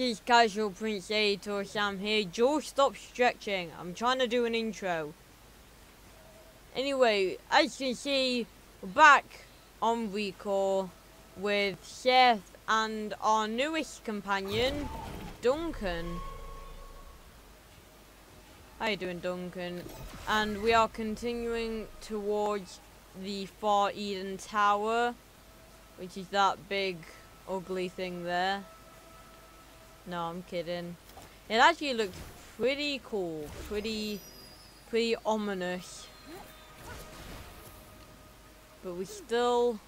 is Casual Prince 8 or Sam here. Joe, stop stretching. I'm trying to do an intro. Anyway, as you can see, we're back on ReCore with Seth and our newest companion, Duncan. How you doing, Duncan? And we are continuing towards the Far Eden Tower, which is that big ugly thing there. No, I'm kidding. It actually looks pretty cool, pretty, pretty ominous. But we still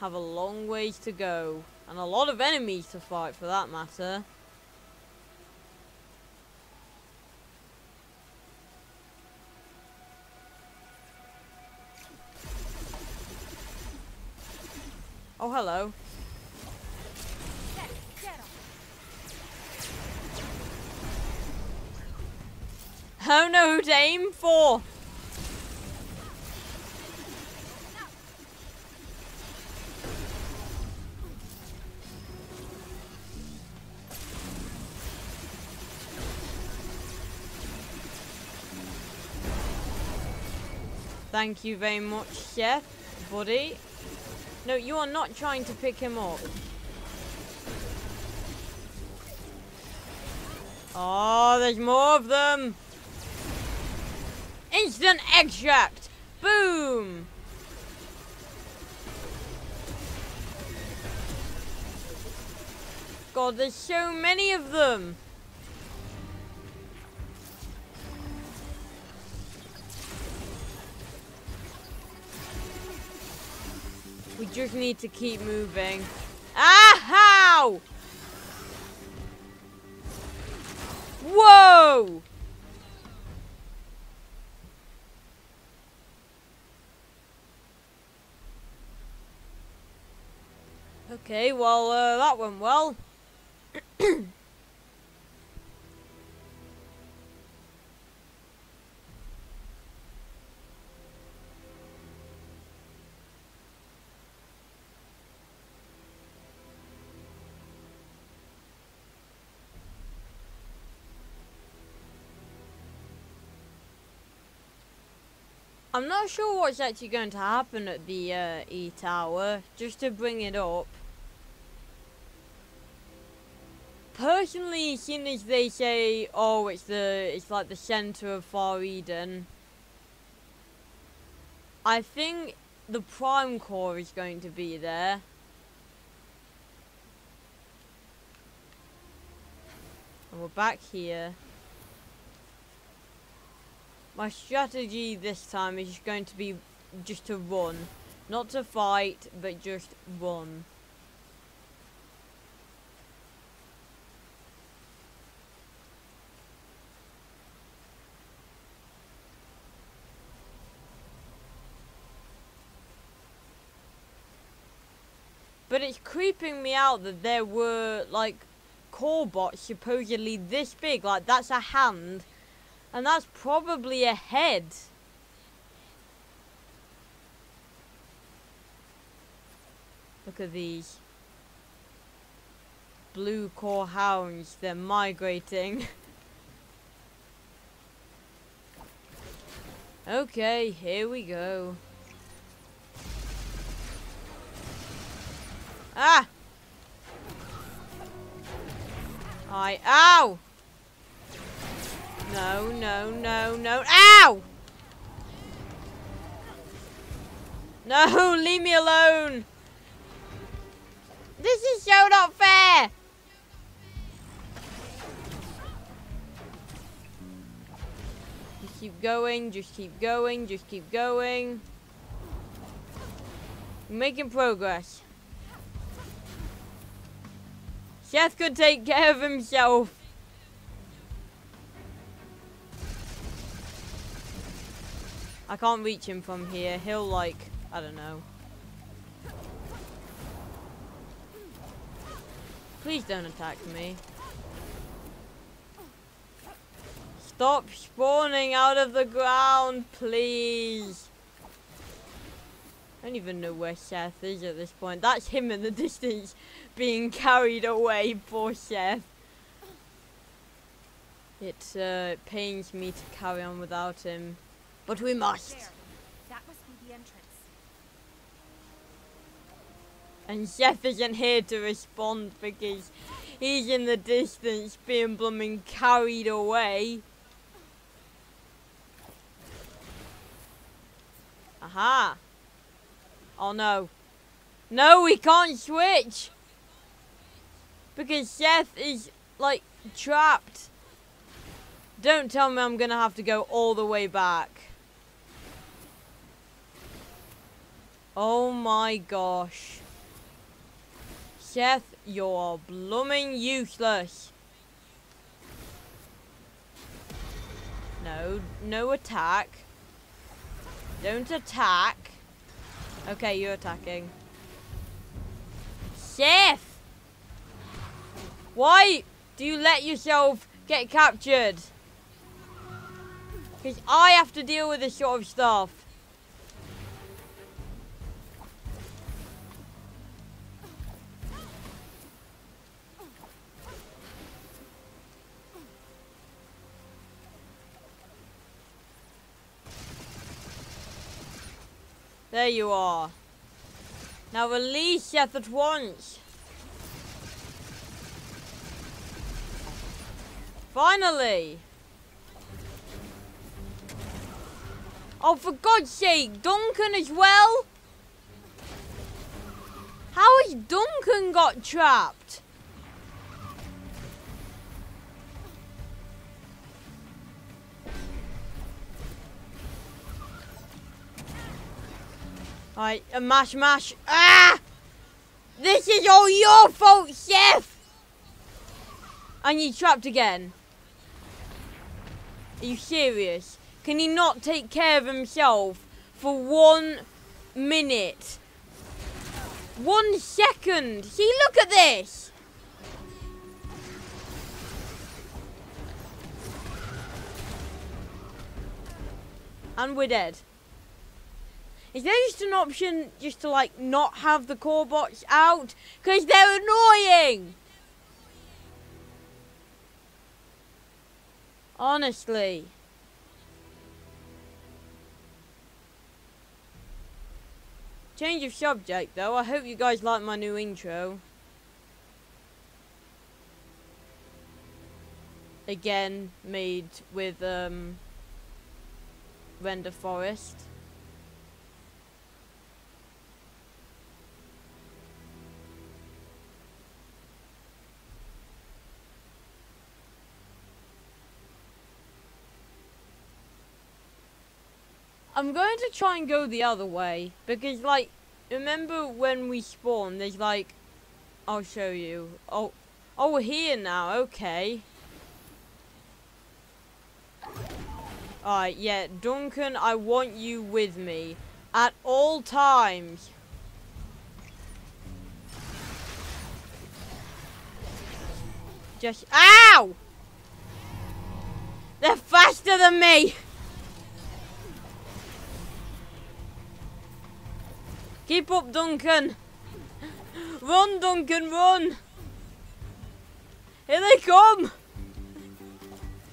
have a long ways to go. And a lot of enemies to fight for that matter. Oh, hello. Oh I don't know who to aim for. Thank you very much, Seth, buddy. No, you are not trying to pick him up. Oh, there's more of them. Instant extract! Boom! God, there's so many of them! We just need to keep moving. Ah! How? Whoa! Okay, well, uh, that went well. I'm not sure what's actually going to happen at the uh, E-Tower, just to bring it up. Personally, seeing as they say, oh, it's the, it's like the center of Far Eden, I think the Prime Core is going to be there. And we're back here. My strategy this time is going to be just to run. Not to fight, but just run. It's creeping me out that there were, like, core bots supposedly this big. Like, that's a hand and that's probably a head. Look at these. Blue core hounds, they're migrating. okay, here we go. Ah! I, ow! No, no, no, no. Ow! No, leave me alone. This is so not fair. Just keep going, just keep going, just keep going. making progress. Seth could take care of himself. I can't reach him from here. He'll like, I don't know. Please don't attack me. Stop spawning out of the ground, please. I don't even know where Seth is at this point. That's him in the distance being carried away, poor Seth. It uh, pains me to carry on without him, but we must. There. That must be the entrance. And Seth isn't here to respond because he's in the distance being blooming carried away. Aha! Oh no. No, we can't switch! Because Seth is, like, trapped. Don't tell me I'm gonna have to go all the way back. Oh my gosh. Seth, you're blooming useless. No, no attack. Don't attack. Okay, you're attacking. Seth! Why do you let yourself get captured? Because I have to deal with this sort of stuff. There you are. Now release Seth at once. Finally! Oh, for God's sake, Duncan as well? How has Duncan got trapped? Alright, a mash mash. Ah! This is all your fault, Seth! And you trapped again. Are you serious? Can he not take care of himself for one minute? One second! See, look at this! And we're dead. Is there just an option just to like not have the core bots out? Because they're annoying! Honestly. Change of subject though, I hope you guys like my new intro. Again, made with um, Renderforest. I'm going to try and go the other way because, like, remember when we spawn? There's like, I'll show you. Oh, oh, we're here now. Okay. Alright, yeah, Duncan, I want you with me at all times. Just, ow! They're faster than me! Keep up, Duncan! Run, Duncan, run! Here they come!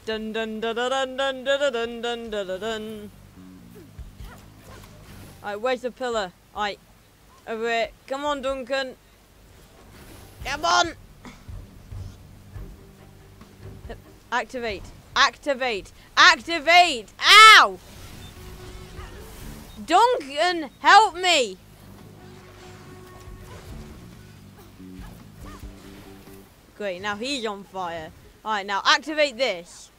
Dun dun dun dun dun dun dun dun dun dun. Alright, where's the pillar? Alright, over here. Come on, Duncan. Come on! Activate. Activate. Activate! Ow! Duncan, help me! Great, now he's on fire. Alright, now activate this.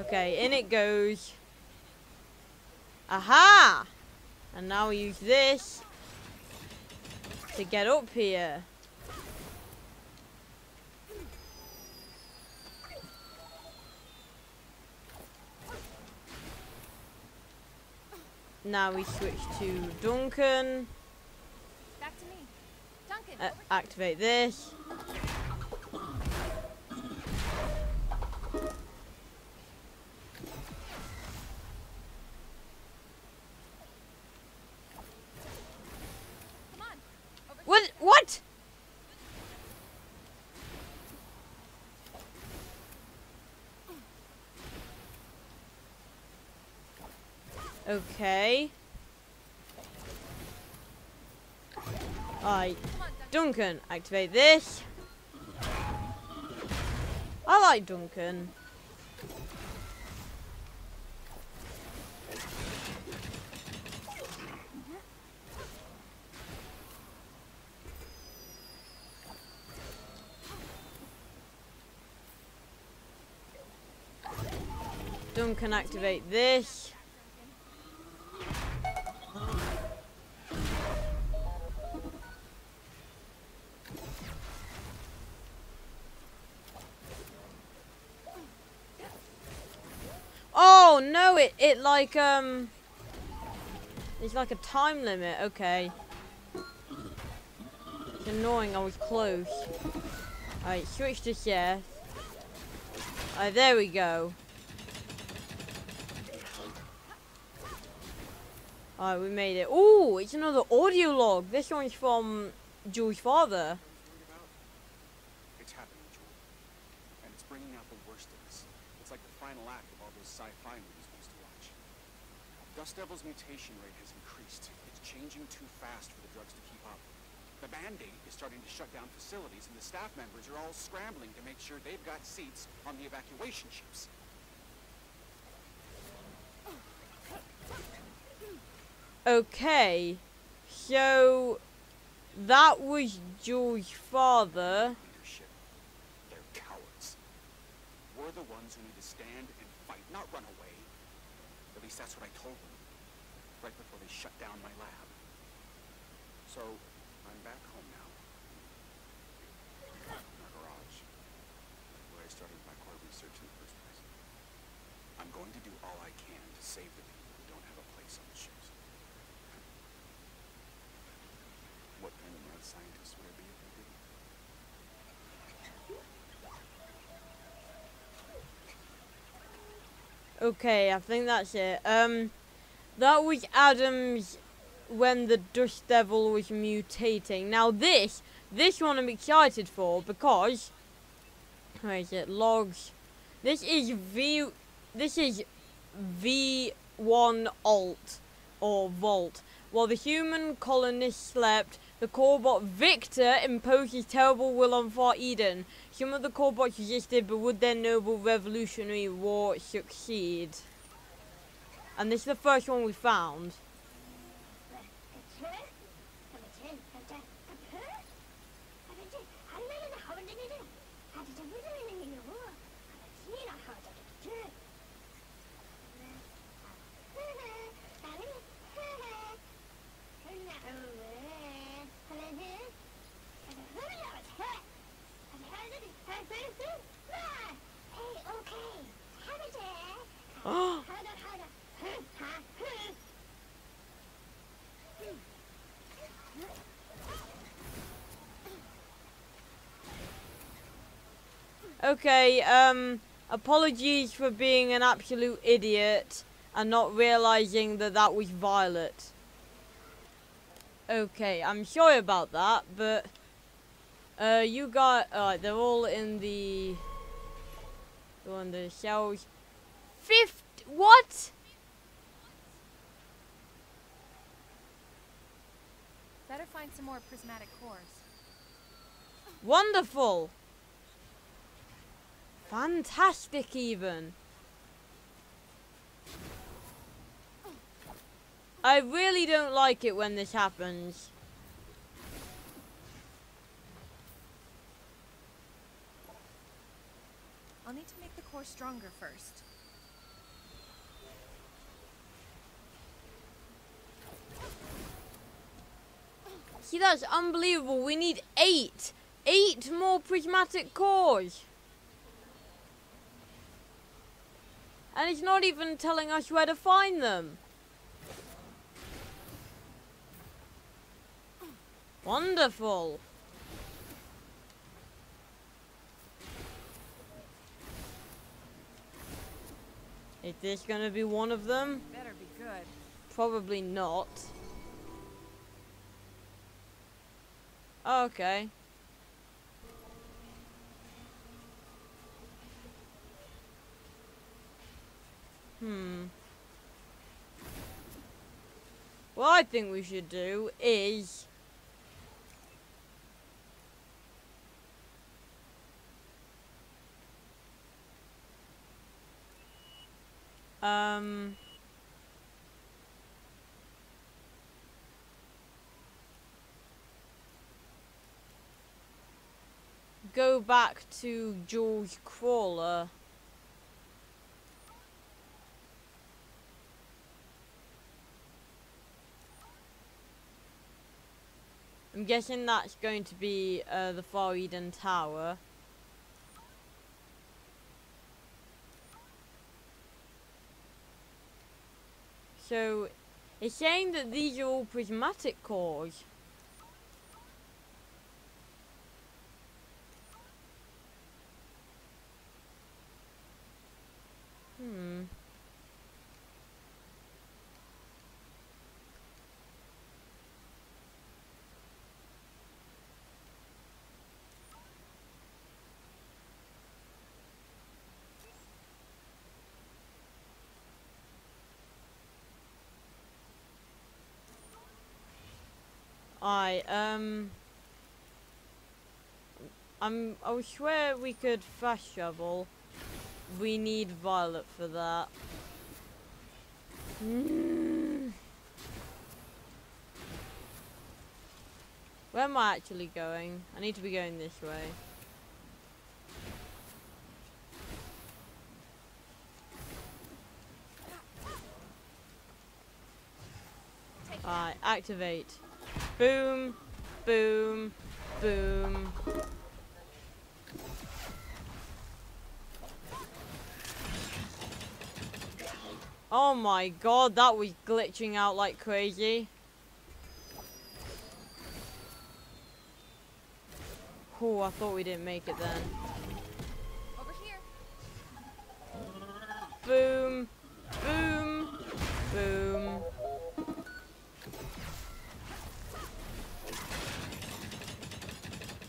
Okay, in it goes. Aha! And now we use this to get up here. Now we switch to Duncan uh, activate this. What? What? Okay. I Duncan. Activate this. I like Duncan. Duncan, activate this. It it like um, it's like a time limit. Okay. It's annoying. I was close. Alright, switch to yes. Alright, there we go. Alright, we made it. Ooh, it's another audio log. This one's from Julie's father. worried about? It's happening, Joule. And it's bringing out the worst of us. It's like the final act of all those sci-fi movies we used to watch. Dust Devil's mutation rate has increased. It's changing too fast for the drugs to keep up. The Mandate is starting to shut down facilities, and the staff members are all scrambling to make sure they've got seats on the evacuation ships. Okay. So that was Julie's father. Leadership. They're cowards. We're the ones who need to stand and fight, not run away. At least that's what I told them. Right before they shut down my lab. So, I'm back home now. In our garage. Where I started my core research in the first place. I'm going to do all I can to save the people who don't have a place on the ships. What kind of mad scientist would I be if I didn't? Okay, I think that's it. Um, that was Adams when the Dust Devil was mutating. Now this, this one I'm excited for because, where is it? Logs. This is V. This is V1 Alt or Vault. While the human colonists slept, the Corebot Victor imposed his terrible will on Far Eden. Some of the Corebots resisted, but would their noble revolutionary war succeed? And this is the first one we found. Okay, um, apologies for being an absolute idiot and not realizing that that was Violet. Okay, I'm sorry about that, but uh, you got uh, they're all in the they're on the shells. Fifth, what? Better find some more prismatic cores. Wonderful. Fantastic, even. I really don't like it when this happens. I'll need to make the core stronger first. See, that's unbelievable. We need eight. Eight more prismatic cores. And he's not even telling us where to find them. Wonderful. Is this gonna be one of them? Better be good. Probably not. Okay. Hmm. I think we should do is um go back to George Crawler. I'm guessing that's going to be uh, the Far Eden Tower. So, it's saying that these are all prismatic cores. Hmm. I um I'm I swear we could fast shovel. We need Violet for that. Mm. Where am I actually going? I need to be going this way. Alright, activate. Boom, boom, boom. Oh my god, that was glitching out like crazy. Oh, I thought we didn't make it then. over here. Boom, boom,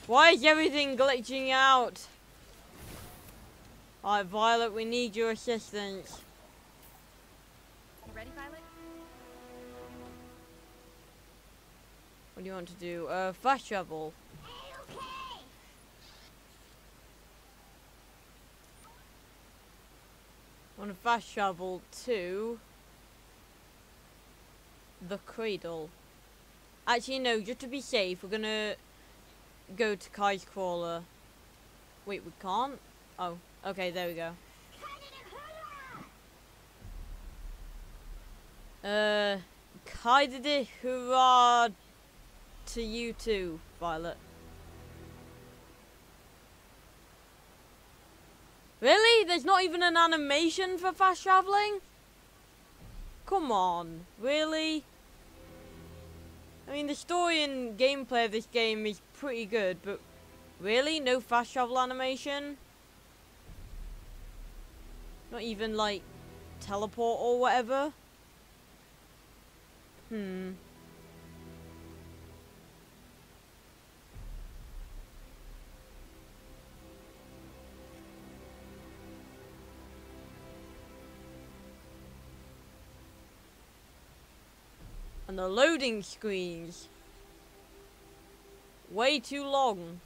Why is everything glitching out? Alright, Violet, we need your assistance. You ready, Violet? What do you want to do? Uh, fast travel. want to fast travel to the cradle. Actually, no, just to be safe, we're gonna go to Kai's Crawler. Wait, we can't? Oh, okay, there we go. Uh, Kaidede hurrah to you too, Violet. Really? There's not even an animation for fast traveling? Come on, really? I mean, the story and gameplay of this game is pretty good, but really? No fast travel animation? Not even, like, teleport or whatever? Hmm. And the loading screens. Way too long.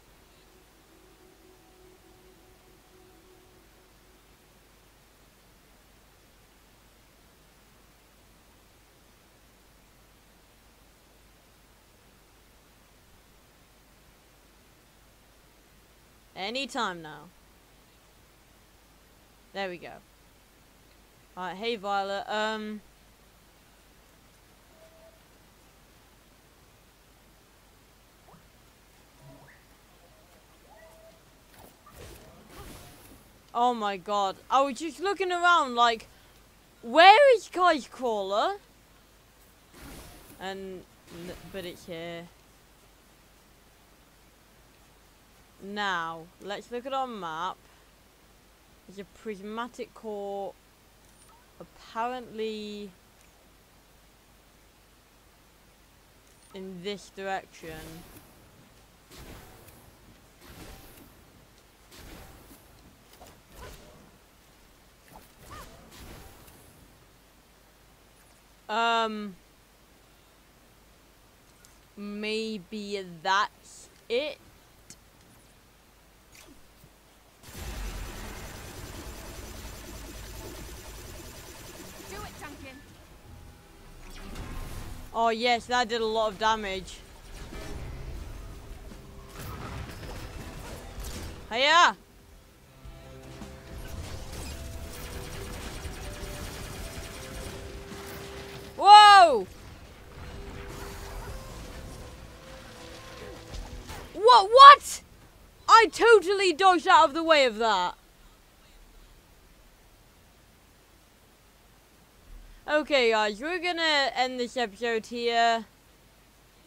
Any time now. There we go. Alright, hey Violet, um... Oh my god. I was just looking around like, where is Kai's Crawler? And, but it's here. Now, let's look at our map. There's a prismatic core apparently in this direction. Um maybe that's it. Do it, Duncan. Oh yes, that did a lot of damage. Hiya! Totally dodged out of the way of that. Okay, guys, we're gonna end this episode here.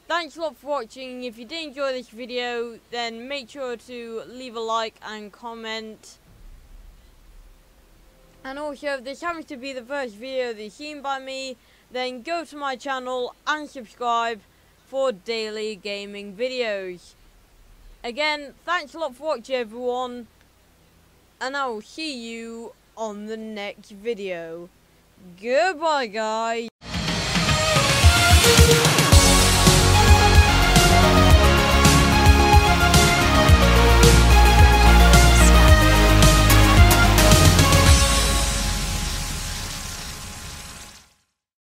Thanks a lot for watching. If you did enjoy this video, then make sure to leave a like and comment. And also, if this happens to be the first video that you've seen by me, then go to my channel and subscribe for daily gaming videos. Again, thanks a lot for watching everyone, and I will see you on the next video. Goodbye, guys.